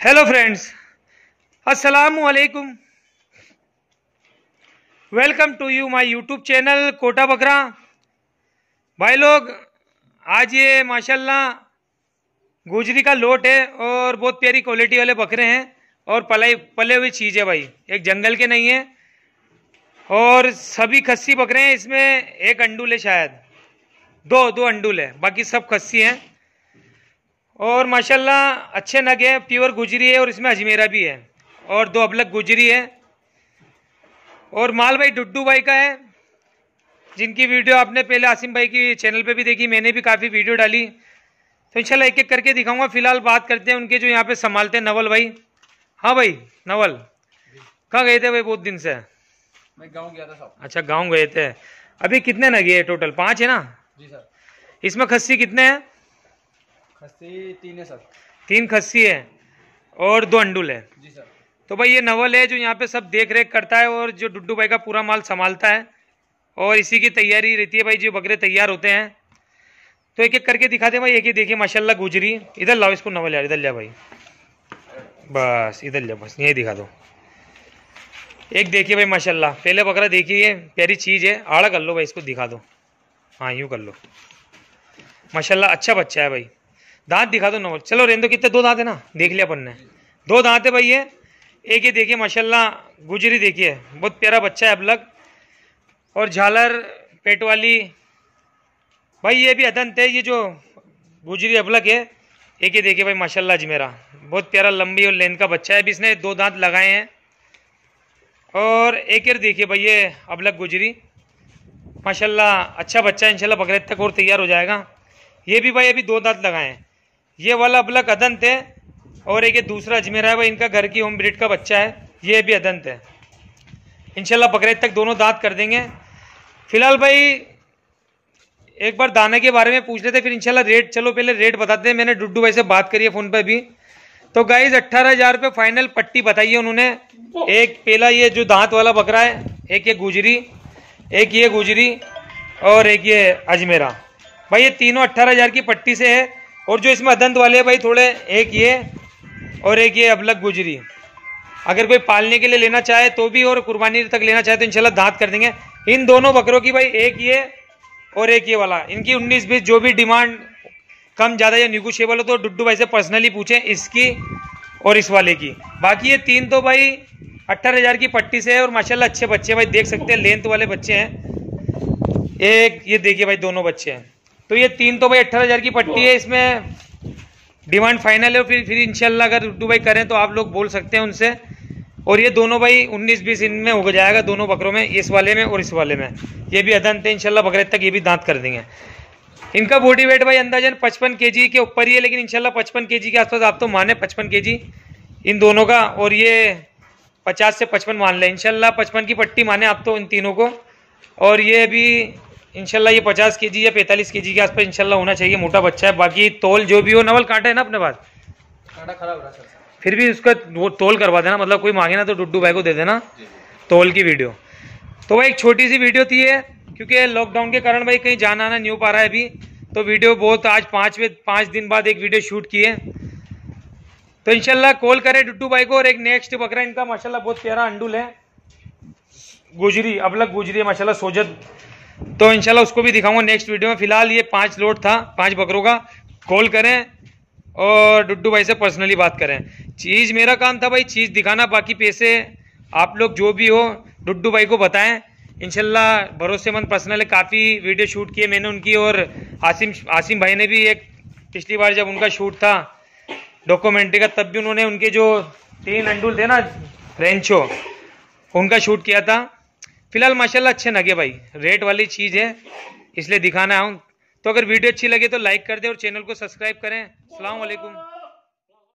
Hello friends अस्सलाम वालेकुम welcome to you my YouTube channel Kota बकरा भाई लोग, आज ये, माशाल्लाह, गुजरी का लोट है और बहुत प्यारी क्वालिटी वाले बकरे हैं और पलाई, पले हुई चीज़ है भाई। एक जंगल के नहीं है और सभी खस्सी बकरे हैं। इसमें एक अंडूल है शायद। दो दो अंडूल है। बाकी सब खस्सी हैं। और माशाल्लाह अच्छे नग है प्योर गुजरी है और इसमें अजमेरा भी है। और दो अबलग गुजरी है। और माल भाई डुड्डू भाई का है जिनकी वीडियो आपने पहले आसिम भाई की चैनल पे भी देखी मैंने भी काफ़ी वीडियो डाली। तो इंशाल्लाह एक एक करके दिखाऊँगा। फ़िलहाल बात करते हैं उनके जो यहाँ पे संभालते हैं नवल भाई। हाँ भाई नवल। कहाँ गए थे भाई बहुत दिन से? मैं गाँव गया था साहब। अच्छा गाँव गए थे। अभी कितने नगे है टोटल पाँच है ना? जी सर। इसमें खस्सी कितने हैं? खस्सी तीन है सर। तीन खस्सी है और दो अंडुल है। जी सर। तो भाई ये नवल है जो यहाँ पे सब देख रेख करता है और जो डुड्डू भाई का पूरा माल संभालता है और इसी की तैयारी रहती है भाई जो बकरे तैयार होते हैं। तो एक एक करके दिखाते भाई एक ही देखिए माशाल्लाह गुजरी। इधर लाओ इसको नवल यार इधर लिया भाई। बस इधर लिया बस यही दिखा दो। एक देखिए भाई माशाल्लाह पहले बकरा देखिए प्यारी चीज़ है। आड़ा कर लो भाई इसको दिखा दो। हाँ यूँ कर लो। माशाल्लाह अच्छा बच्चा है भाई। दांत दिखा दो नवल। चलो रेंदो कितने? दो दांत है ना? देख लिया अपन ने। दो दांत है भाई ये। एक ये देखिए, माशाल्लाह, गुजरी देखिए। बहुत प्यारा बच्चा है अबलग। और झालर, पेट वाली। भाई ये भी अदंत है, ये जो गुजरी अबलग है। एक ये देखिए भाई, माशाल्लाह जी मेरा। बहुत प्यारा, लंबी और लेंथ का बच्चा है। अभी इसने दो दांत लगाए हैं। और एक यार देखिए भाई, ये अबलग गुजरी। माशाल्लाह अच्छा बच्चा है। इंशाल्लाह बकरीद तक और तैयार हो जाएगा। ये भी भाई अभी दो दांत लगाए हैं। ये वाला अबलग अदंत है, और एक ये दूसरा अजमेरा है भाई इनका घर की होम ब्रिड का बच्चा है, ये भी अदंत है। इनशाला बकरीद तक दोनों दांत कर देंगे। फ़िलहाल भाई, एक बार दाने के बारे में पूछ लेते, फिर इंशाल्लाह रेट, चलो पहले रेट बताते हैं। मैंने डुड्डू भाई से बात करी है फ़ोन पर भी। तो गाइज़ अट्ठारह हज़ार रुपये फाइनल पट्टी बताई है उन्होंने। एक पहला ये जो दांत वाला बकरा है, एक ये गुजरी, एक ये गुजरी, और एक ये अजमेरा। भाई, ये तीनों अट्ठारह हज़ार की पट्टी से है। और जो इसमें अदंत वाले भाई, थोड़े, एक ये और एक ये अबलग गुजरी। अगर कोई पालने के लिए लेना चाहे तो भी और कुर्बानी तक लेना चाहे तो इंशाल्लाह दांत कर देंगे। इन दोनों बकरों की भाई, एक ये और एक ये वाला। इनकी उन्नीस बीस जो भी डिमांड कम ज़्यादा या निगोशिएबल हो तो डुड्डू भाई से पर्सनली पूछें इसकी और इस वाले की। बाकी ये तीन तो भाई, अट्ठारह हज़ार की पट्टी से है और माशाल्लाह अच्छे बच्चे भाई, देख सकते हैं, लेंथ वाले बच्चे हैं। एक, ये देखिए भाई, दोनों बच्चे हैं। तो ये तीन तो भाई अट्ठारह हज़ार की पट्टी है, इसमें डिमांड फाइनल है, फिर फिर इंशाल्लाह अगर डुड्डू भाई करें तो आप लोग बोल सकते हैं उनसे। और ये दोनों भाई उन्नीस बीस इनमें हो जाएगा, दोनों बकरों में, इस वाले में और इस वाले में। ये भी अदंत है, इंशाल्लाह बकरीद तक ये भी दांत कर देंगे। इनका बॉडी वेट भाई अंदाजन पचपन के जी के ऊपर ही है, लेकिन इंशाल्लाह पचपन के जी के आसपास आप तो माने पचपन के जी इन दोनों का, और ये पचास से पचपन मान लें। इंशाल्लाह पचपन की पट्टी माने आप तो इन तीनों को। और ये भी इंशाल्लाह ये पचास के जी या पैंतालीस के जी के आसपास इंशाल्लाह होना चाहिए मोटा बच्चा है। बाकी तोल जो भी हो नवल कांटा है ना अपने पास? कांटा खराब रहा सर। फिर भी उसका वो तोल करवा देना मतलब कोई मांगे ना तो डुड्डू भाई को दे देना तोल की वीडियो। तो भाई एक छोटी सी वीडियो थी है क्योंकि लॉकडाउन के कारण भाई कहीं जाना आना नहीं हो पा रहा है अभी। तो वीडियो बहुत आज पाँचवें पाँच दिन बाद एक वीडियो शूट किए तो इनशाला कॉल करें डुड्डू भाई को और एक नेक्स्ट बकरा इनका माशाल्लाह बहुत प्यारा अंडुल है। गुजरी अबलग गुजरी है माशाल्लाह सोजत। तो इनशाला उसको भी दिखाऊँगा नेक्स्ट वीडियो में। फ़िलहाल ये पाँच लोड था, पाँच बकरों का। कॉल करें और डुड्डू भाई से पर्सनली बात करें। चीज़ मेरा काम था भाई, चीज़ दिखाना, बाकी पैसे आप लोग जो भी हो, डुड्डू भाई को बताएँ। इनशाला भरोसेमंद पर्सनल है काफ़ी वीडियो शूट किए मैंने उनकी और आसिम आसिम भाई ने भी एक, पिछली बार जब उनका शूट था डॉक्यूमेंट्री का, तब भी उन्होंने उनके जो तीन अंडुल थे ना रेंचो उनका शूट किया था। फ़िलहाल माशाल्लाह अच्छे लगे भाई। रेट वाली चीज़ है, इसलिए दिखाना हूँ। तो अगर वीडियो अच्छी लगे तो लाइक कर दे और चैनल को सब्सक्राइब करें। अलैक्म